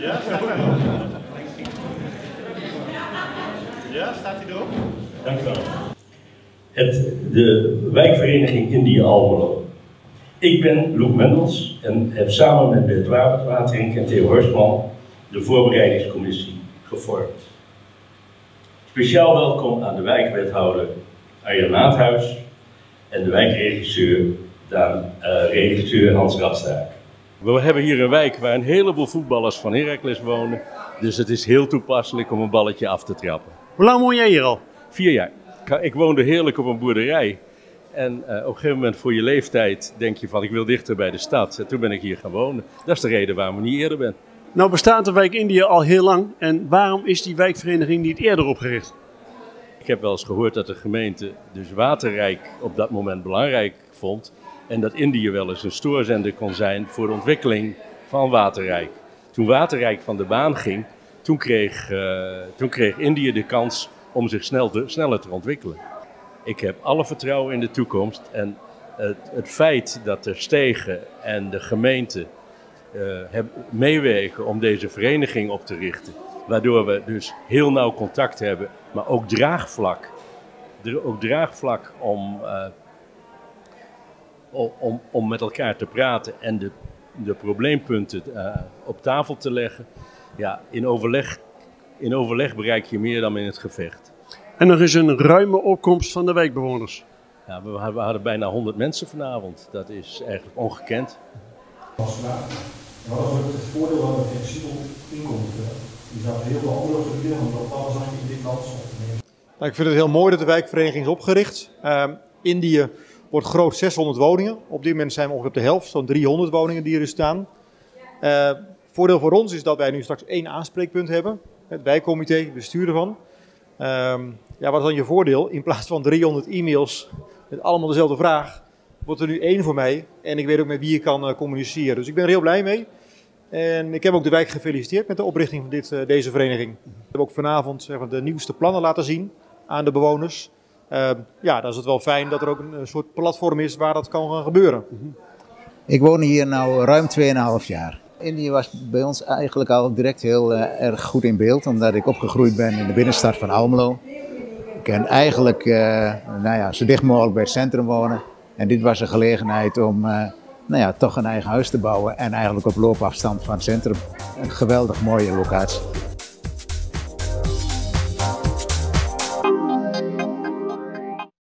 Ja, staat hij erop? Ja, staat hij erop? Dank u wel. Het, de wijkvereniging Indië Almelo. Ik ben Loek Mendels en heb samen met Bert Waterink en Theo Horstman de voorbereidingscommissie gevormd. Speciaal welkom aan de wijkwethouder Arjan Maathuis en de wijkregisseur, Daan, uh, regisseur Hans Radstaak. We hebben hier een wijk waar een heleboel voetballers van Heracles wonen, dus het is heel toepasselijk om een balletje af te trappen. Hoe lang woon jij hier al? Vier jaar. Ik woonde heerlijk op een boerderij. En uh, op een gegeven moment voor je leeftijd denk je van ik wil dichter bij de stad. En toen ben ik hier gaan wonen. Dat is de reden waarom ik niet eerder ben. Nou bestaat de wijk Indië al heel lang. En waarom is die wijkvereniging niet eerder opgericht? Ik heb wel eens gehoord dat de gemeente dus Waterrijk op dat moment belangrijk vond. En dat Indië wel eens een stoorzender kon zijn voor de ontwikkeling van Waterrijk. Toen Waterrijk van de baan ging, toen kreeg, uh, toen kreeg Indië de kans om zich snel te, sneller te ontwikkelen. Ik heb alle vertrouwen in de toekomst en het, het feit dat de stegen en de gemeente uh, meewerken om deze vereniging op te richten, waardoor we dus heel nauw contact hebben, maar ook draagvlak. Ook draagvlak om, uh, om, om met elkaar te praten en de, de probleempunten uh, op tafel te leggen. Ja, in overleg, in overleg bereik je meer dan in het gevecht. En er is een ruime opkomst van de wijkbewoners. Ja, we, we hadden bijna 100 mensen vanavond. Dat is eigenlijk ongekend. Wat ook het voordeel van een flexibel inkomsten? Je zou heel veel andere verdienen, want alles aan in dit land nou, ik vind het heel mooi dat de wijkvereniging is opgericht. Uh, Indië wordt groot 600 woningen. Op dit moment zijn we ongeveer op de helft, zo'n 300 woningen die er staan. Uh, voordeel voor ons is dat wij nu straks één aanspreekpunt hebben. Het wijkcomité, bestuur ervan. Um, ja, wat is dan je voordeel? In plaats van 300 e-mails met allemaal dezelfde vraag, wordt er nu één voor mij. En ik weet ook met wie je kan uh, communiceren. Dus ik ben er heel blij mee. En ik heb ook de wijk gefeliciteerd met de oprichting van dit, uh, deze vereniging. We hebben ook vanavond zeg maar, de nieuwste plannen laten zien aan de bewoners. Uh, ja, dan is het wel fijn dat er ook een, soort platform is waar dat kan gaan gebeuren. Ik woon hier nu ruim 2,5 jaar. Indië was bij ons eigenlijk al direct heel uh, erg goed in beeld, omdat ik opgegroeid ben in de binnenstad van Almelo. Ik kan eigenlijk uh, nou ja, zo dicht mogelijk bij het centrum wonen. En dit was een gelegenheid om uh, nou ja, toch een eigen huis te bouwen en eigenlijk op loopafstand van het centrum. Een geweldig mooie locatie.